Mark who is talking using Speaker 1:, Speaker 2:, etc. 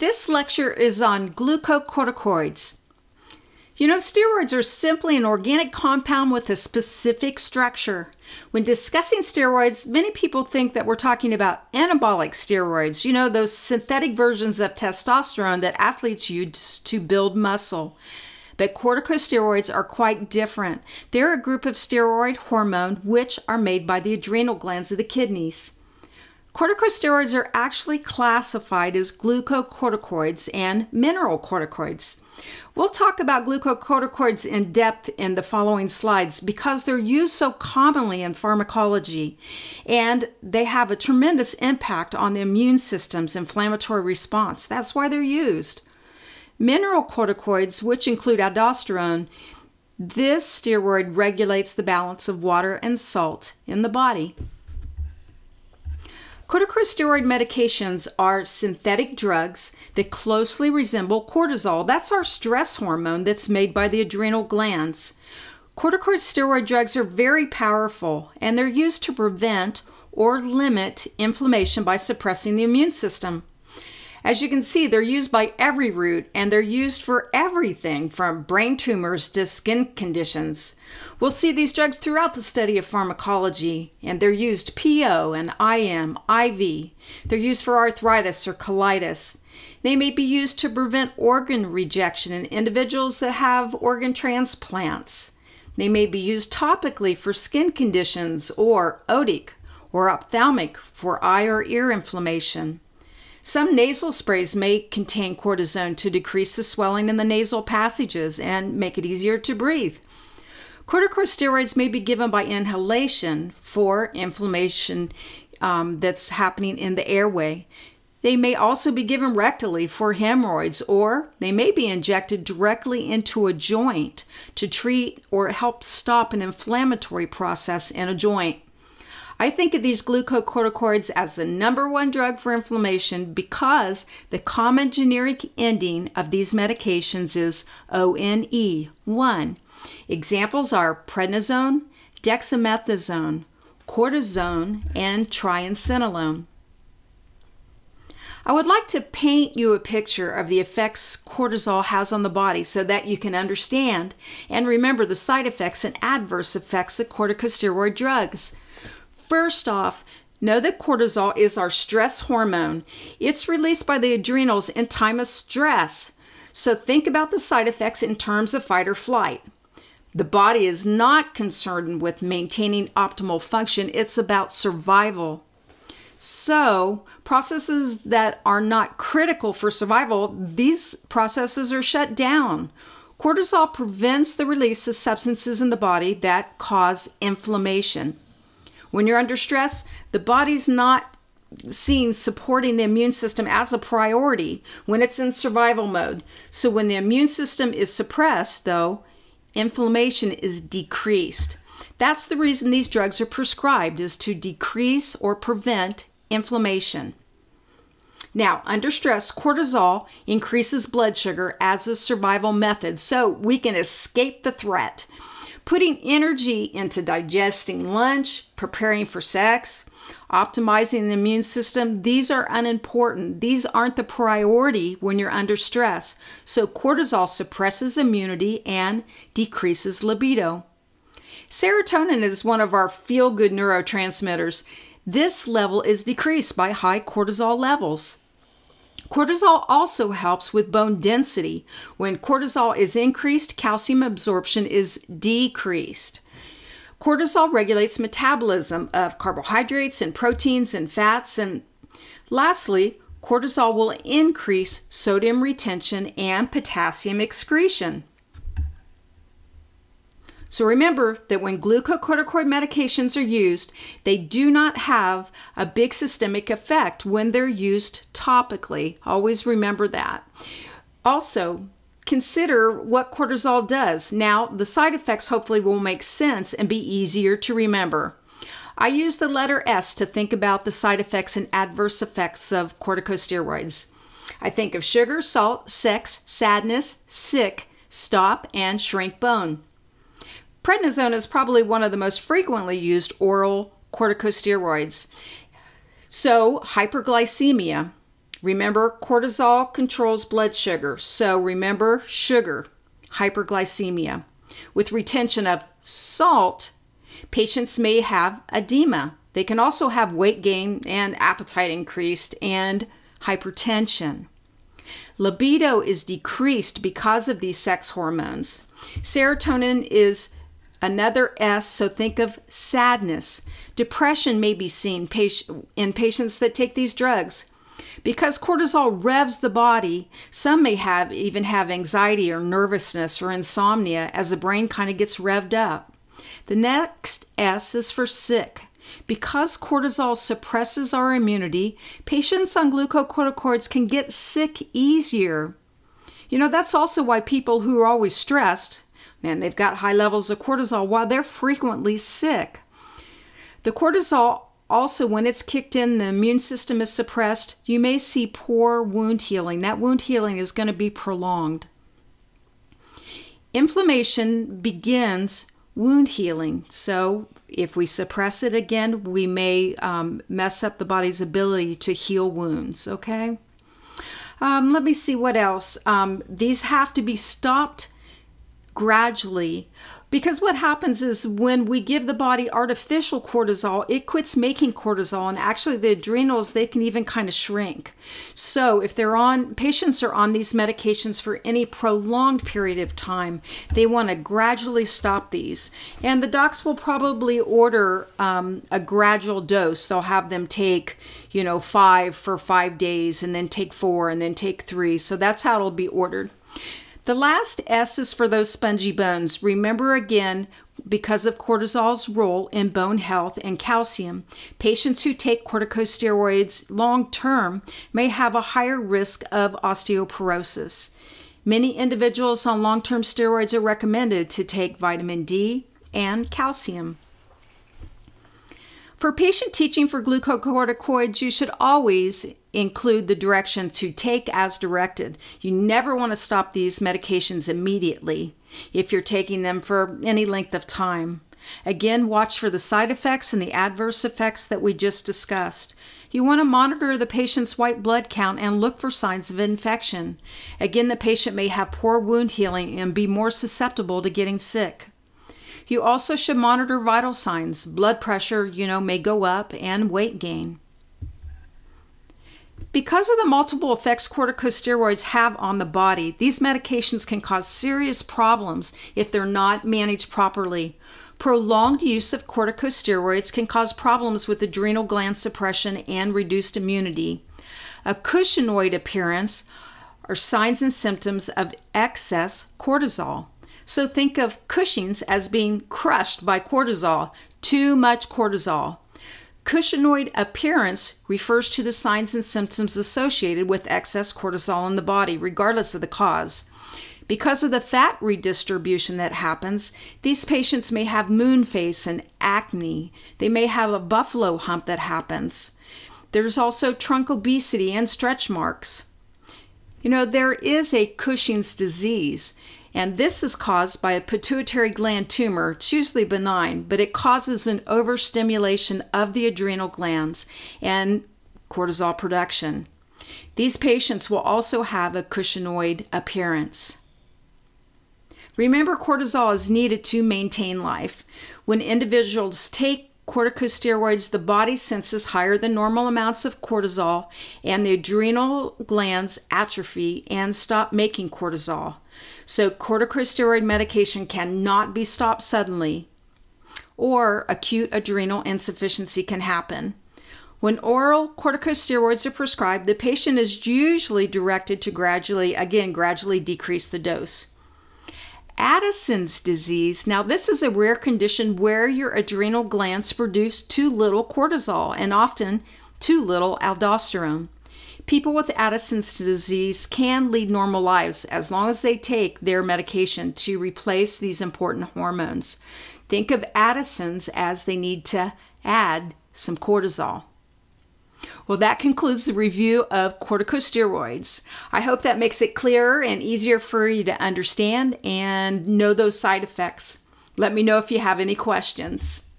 Speaker 1: This lecture is on glucocorticoids. You know, steroids are simply an organic compound with a specific structure. When discussing steroids, many people think that we're talking about anabolic steroids, you know, those synthetic versions of testosterone that athletes use to build muscle. But corticosteroids are quite different. They're a group of steroid hormone which are made by the adrenal glands of the kidneys. Corticosteroids are actually classified as glucocorticoids and mineralocorticoids. We'll talk about glucocorticoids in depth in the following slides because they're used so commonly in pharmacology and they have a tremendous impact on the immune system's inflammatory response. That's why they're used. Mineralocorticoids, which include aldosterone, this steroid regulates the balance of water and salt in the body. Corticosteroid medications are synthetic drugs that closely resemble cortisol. That's our stress hormone that's made by the adrenal glands. Corticosteroid drugs are very powerful and they're used to prevent or limit inflammation by suppressing the immune system. As you can see, they're used by every route and they're used for everything from brain tumors to skin conditions. We'll see these drugs throughout the study of pharmacology, and they're used PO and IM, IV. They're used for arthritis or colitis. They may be used to prevent organ rejection in individuals that have organ transplants. They may be used topically for skin conditions or otic or ophthalmic for eye or ear inflammation. Some nasal sprays may contain cortisone to decrease the swelling in the nasal passages and make it easier to breathe. Corticosteroids may be given by inhalation for inflammation um, that's happening in the airway. They may also be given rectally for hemorrhoids, or they may be injected directly into a joint to treat or help stop an inflammatory process in a joint. I think of these glucocorticoids as the number one drug for inflammation because the common generic ending of these medications is ONE, 1. Examples are prednisone, dexamethasone, cortisone, and triamcinolone. I would like to paint you a picture of the effects cortisol has on the body so that you can understand and remember the side effects and adverse effects of corticosteroid drugs. First off, know that cortisol is our stress hormone. It's released by the adrenals in time of stress. So think about the side effects in terms of fight or flight. The body is not concerned with maintaining optimal function, it's about survival. So, processes that are not critical for survival, these processes are shut down. Cortisol prevents the release of substances in the body that cause inflammation. When you're under stress, the body's not seen supporting the immune system as a priority when it's in survival mode. So when the immune system is suppressed, though, inflammation is decreased. That's the reason these drugs are prescribed is to decrease or prevent inflammation. Now, under stress, cortisol increases blood sugar as a survival method so we can escape the threat. Putting energy into digesting lunch, preparing for sex, optimizing the immune system, these are unimportant. These aren't the priority when you're under stress. So, cortisol suppresses immunity and decreases libido. Serotonin is one of our feel good neurotransmitters. This level is decreased by high cortisol levels. Cortisol also helps with bone density. When cortisol is increased, calcium absorption is decreased. Cortisol regulates metabolism of carbohydrates and proteins and fats. And lastly, cortisol will increase sodium retention and potassium excretion. So remember that when glucocorticoid medications are used, they do not have a big systemic effect when they're used topically. Always remember that. Also, consider what cortisol does. Now, the side effects hopefully will make sense and be easier to remember. I use the letter S to think about the side effects and adverse effects of corticosteroids. I think of sugar, salt, sex, sadness, sick, stop, and shrink bone. Prednisone is probably one of the most frequently used oral corticosteroids. So, hyperglycemia, Remember, cortisol controls blood sugar. So remember sugar, hyperglycemia. With retention of salt, patients may have edema. They can also have weight gain and appetite increased and hypertension. Libido is decreased because of these sex hormones. Serotonin is another S, so think of sadness. Depression may be seen in patients that take these drugs. Because cortisol revs the body, some may have even have anxiety or nervousness or insomnia as the brain kind of gets revved up. The next S is for sick. Because cortisol suppresses our immunity, patients on glucocorticoids can get sick easier. You know, that's also why people who are always stressed, and they've got high levels of cortisol, while they're frequently sick. The cortisol also, when it's kicked in, the immune system is suppressed, you may see poor wound healing. That wound healing is going to be prolonged. Inflammation begins wound healing. So, if we suppress it again, we may um, mess up the body's ability to heal wounds, okay? Um, let me see what else. Um, these have to be stopped gradually because what happens is when we give the body artificial cortisol, it quits making cortisol, and actually the adrenals they can even kind of shrink. So if they're on patients are on these medications for any prolonged period of time, they want to gradually stop these. And the docs will probably order um, a gradual dose. They'll have them take, you know, five for five days, and then take four, and then take three. So that's how it'll be ordered. The last S is for those spongy bones. Remember again, because of cortisol's role in bone health and calcium, patients who take corticosteroids long term may have a higher risk of osteoporosis. Many individuals on long term steroids are recommended to take vitamin D and calcium. For patient teaching for glucocorticoids, you should always include the direction to take as directed. You never want to stop these medications immediately if you're taking them for any length of time. Again, watch for the side effects and the adverse effects that we just discussed. You want to monitor the patient's white blood count and look for signs of infection. Again, the patient may have poor wound healing and be more susceptible to getting sick. You also should monitor vital signs. Blood pressure, you know, may go up and weight gain. Because of the multiple effects corticosteroids have on the body, these medications can cause serious problems if they're not managed properly. Prolonged use of corticosteroids can cause problems with adrenal gland suppression and reduced immunity. A cushingoid appearance are signs and symptoms of excess cortisol. So think of Cushing's as being crushed by cortisol, too much cortisol. Cushingoid appearance refers to the signs and symptoms associated with excess cortisol in the body, regardless of the cause. Because of the fat redistribution that happens, these patients may have moon face and acne. They may have a buffalo hump that happens. There's also trunk obesity and stretch marks. You know, there is a Cushing's disease, and this is caused by a pituitary gland tumor. It's usually benign, but it causes an overstimulation of the adrenal glands and cortisol production. These patients will also have a cushingoid appearance. Remember, cortisol is needed to maintain life. When individuals take corticosteroids, the body senses higher than normal amounts of cortisol, and the adrenal glands atrophy and stop making cortisol. So, corticosteroid medication cannot be stopped suddenly, or acute adrenal insufficiency can happen. When oral corticosteroids are prescribed, the patient is usually directed to gradually, again, gradually decrease the dose. Addison's disease, now this is a rare condition where your adrenal glands produce too little cortisol and often too little aldosterone. People with Addison's disease can lead normal lives as long as they take their medication to replace these important hormones. Think of Addison's as they need to add some cortisol. Well, that concludes the review of corticosteroids. I hope that makes it clearer and easier for you to understand and know those side effects. Let me know if you have any questions.